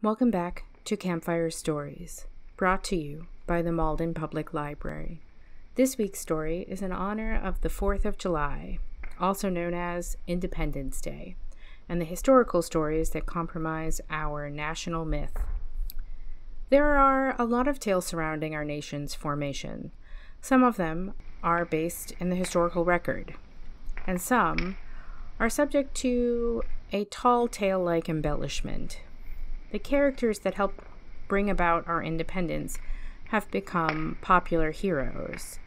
Welcome back to Campfire Stories, brought to you by the Malden Public Library. This week's story is in honor of the 4th of July, also known as Independence Day, and the historical stories that comprise our national myth. There are a lot of tales surrounding our nation's formation. Some of them are based in the historical record, and some are subject to a tall tale like embellishment the characters that help bring about our independence have become popular heroes,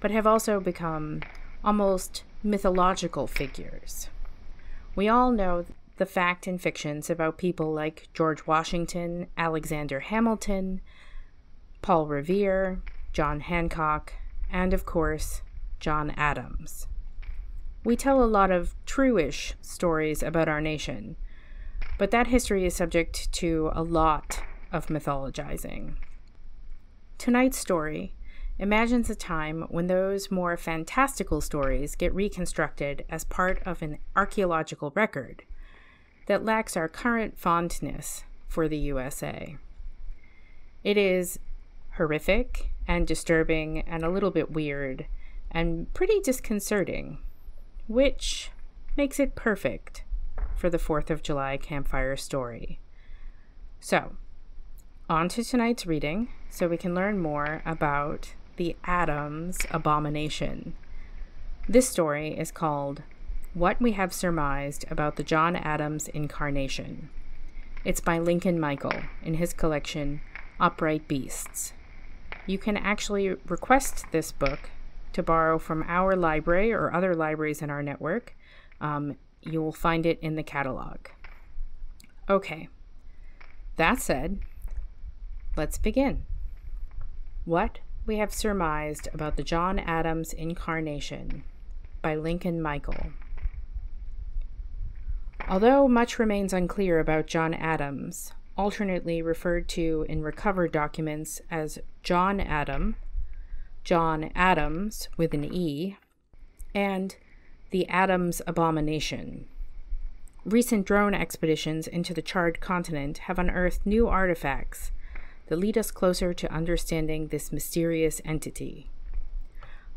but have also become almost mythological figures. We all know the fact and fictions about people like George Washington, Alexander Hamilton, Paul Revere, John Hancock, and of course, John Adams. We tell a lot of true-ish stories about our nation, but that history is subject to a lot of mythologizing. Tonight's story imagines a time when those more fantastical stories get reconstructed as part of an archaeological record that lacks our current fondness for the USA. It is horrific and disturbing and a little bit weird and pretty disconcerting, which makes it perfect for the 4th of July campfire story. So, on to tonight's reading so we can learn more about the Adams Abomination. This story is called What We Have Surmised About the John Adams Incarnation. It's by Lincoln Michel in his collection Upright Beasts. You can actually request this book to borrow from our library or other libraries in our network. Um, you will find it in the catalog. Okay, that said, let's begin. What we have surmised about the John Adams incarnation by Lincoln Michel. Although much remains unclear about John Adams, alternately referred to in recovered documents as John Adam, John Adams with an E, and the Adams Abomination. Recent drone expeditions into the charred continent have unearthed new artifacts that lead us closer to understanding this mysterious entity.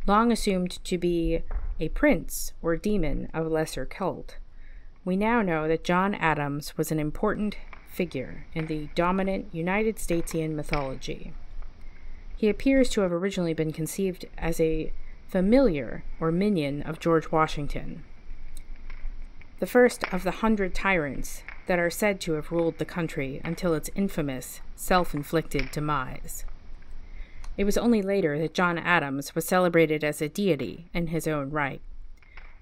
Long assumed to be a prince or demon of lesser cult, we now know that John Adams was an important figure in the dominant United Statesian mythology. He appears to have originally been conceived as a familiar or minion of George Washington, the first of the hundred tyrants that are said to have ruled the country until its infamous, self inflicted demise. It was only later that John Adams was celebrated as a deity in his own right.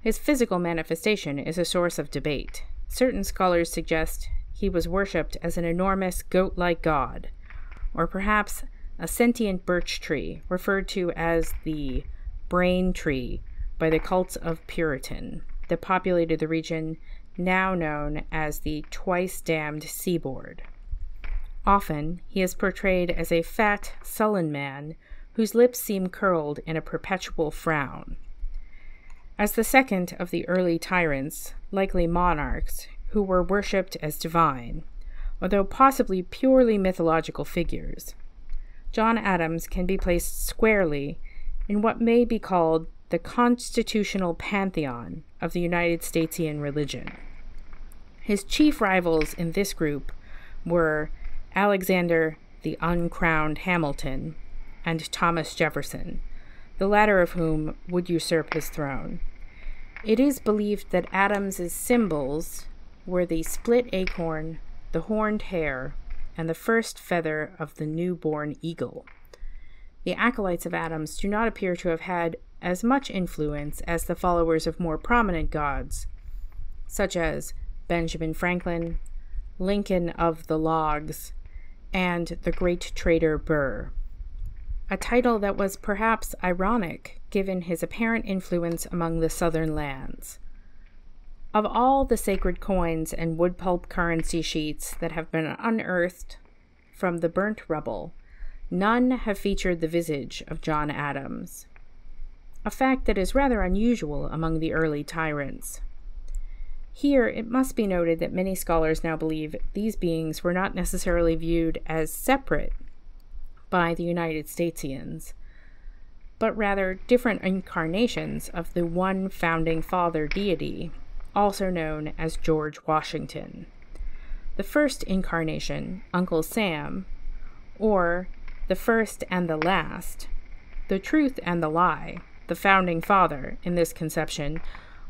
His physical manifestation is a source of debate. Certain scholars suggest he was worshipped as an enormous goat like god, or perhaps a sentient birch tree referred to as the Braintree by the cults of Puritan that populated the region now known as the twice damned seaboard. Often he is portrayed as a fat, sullen man whose lips seem curled in a perpetual frown. As the second of the early tyrants, likely monarchs, who were worshipped as divine, although possibly purely mythological figures, John Adams can be placed squarely in what may be called the constitutional pantheon of the United Statesian religion. His chief rivals in this group were Alexander the Uncrowned Hamilton and Thomas Jefferson, the latter of whom would usurp his throne. It is believed that Adams's symbols were the split acorn, the horned hare, and the first feather of the newborn eagle. The acolytes of Adams do not appear to have had as much influence as the followers of more prominent gods, such as Benjamin Franklin, Lincoln of the Logs, and the great trader Burr. A title that was perhaps ironic given his apparent influence among the southern lands. Of all the sacred coins and wood pulp currency sheets that have been unearthed from the burnt rubble, none have featured the visage of John Adams, a fact that is rather unusual among the early tyrants. Here, it must be noted that many scholars now believe these beings were not necessarily viewed as separate by the United Statesians, but rather different incarnations of the one founding father deity, also known as George Washington. The first incarnation, Uncle Sam, or the first and the last, the truth and the lie, the founding father in this conception,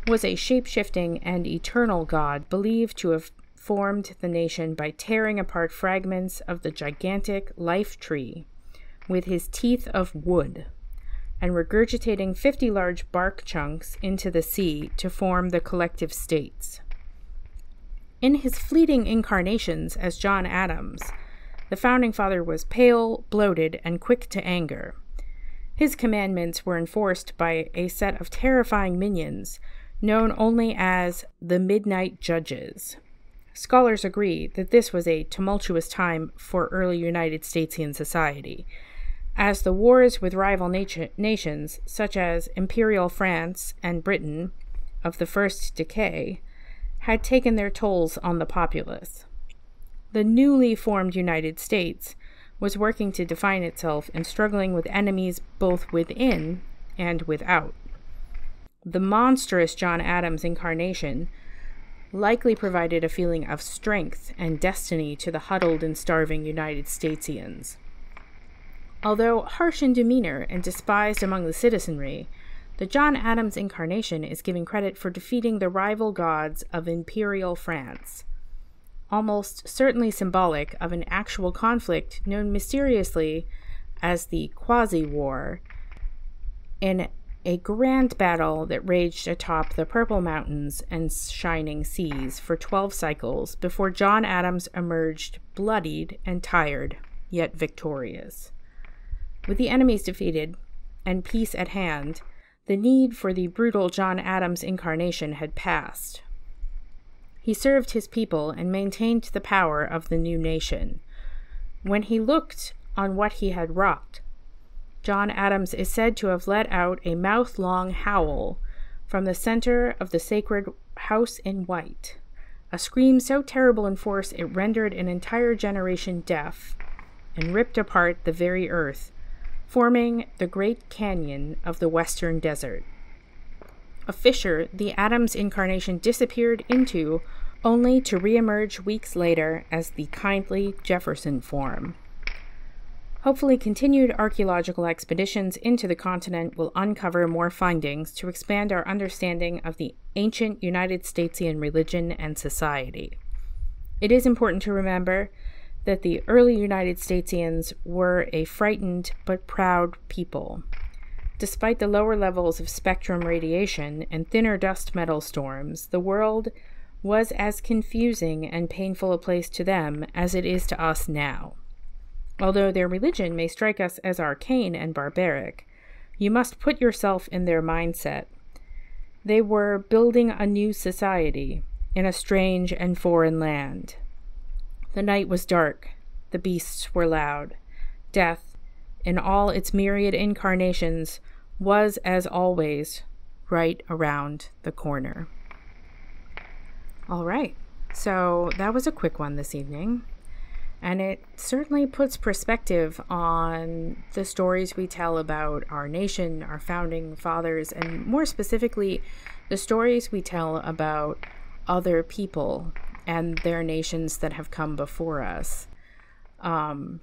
was a shape shifting and eternal God believed to have formed the nation by tearing apart fragments of the gigantic life tree with his teeth of wood and regurgitating 50 large bark chunks into the sea to form the collective states. In his fleeting incarnations as John Adams, the founding father was pale, bloated, and quick to anger. His commandments were enforced by a set of terrifying minions known only as the Midnight Judges. Scholars agree that this was a tumultuous time for early United Statesian society, as the wars with rival nat- nations, such as Imperial France and Britain, of the first decay, had taken their tolls on the populace. The newly formed United States was working to define itself and struggling with enemies both within and without. The monstrous John Adams incarnation likely provided a feeling of strength and destiny to the huddled and starving United Statesians. Although harsh in demeanor and despised among the citizenry, the John Adams incarnation is given credit for defeating the rival gods of imperial France, almost certainly symbolic of an actual conflict known mysteriously as the Quasi War in a grand battle that raged atop the Purple Mountains and shining seas for 12 cycles before John Adams emerged bloodied and tired, yet victorious. With the enemies defeated and peace at hand, the need for the brutal John Adams incarnation had passed. He served his people and maintained the power of the new nation. When he looked on what he had wrought, John Adams is said to have let out a mouth long howl from the center of the sacred house in white, a scream so terrible in force it rendered an entire generation deaf and ripped apart the very earth, forming the great canyon of the western desert. A fissure the Adams incarnation disappeared into, only to reemerge weeks later as the kindly Jefferson form. Hopefully, continued archaeological expeditions into the continent will uncover more findings to expand our understanding of the ancient United Statesian religion and society. It is important to remember that the early United Statesians were a frightened but proud people. Despite the lower levels of spectrum radiation and thinner dust metal storms, the world was as confusing and painful a place to them as it is to us now. Although their religion may strike us as arcane and barbaric, you must put yourself in their mindset. They were building a new society in a strange and foreign land. The night was dark, the beasts were loud. Death, in all its myriad incarnations, was, as always, right around the corner. All right, so that was a quick one this evening. And it certainly puts perspective on the stories we tell about our nation, our founding fathers, and more specifically, the stories we tell about other people and their nations that have come before us. Um,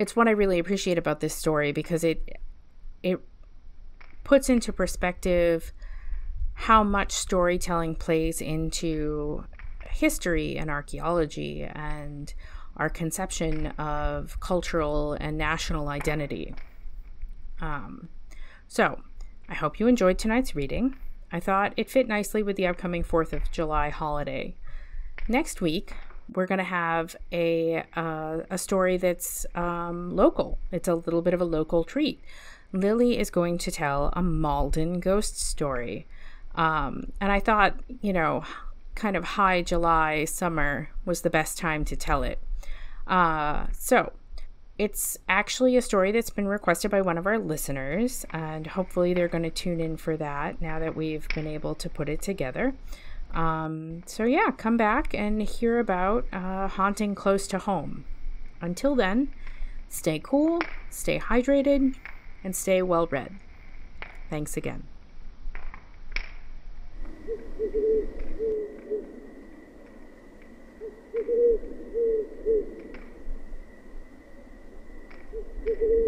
it's what I really appreciate about this story because it it puts into perspective how much storytelling plays into history and archaeology and our conception of cultural and national identity. Um, so, I hope you enjoyed tonight's reading. I thought it fit nicely with the upcoming 4th of July holiday. Next week, we're going to have a, uh, a story that's um, local. It's a little bit of a local treat. Lily is going to tell a Malden ghost story. Um, and I thought, you know, kind of high July summer was the best time to tell it. Uh, so it's actually a story that's been requested by one of our listeners, and hopefully they're going to tune in for that now that we've been able to put it together. Um, so, yeah, come back and hear about uh, haunting close to home. Until then, stay cool, stay hydrated, and stay well read. Thanks again.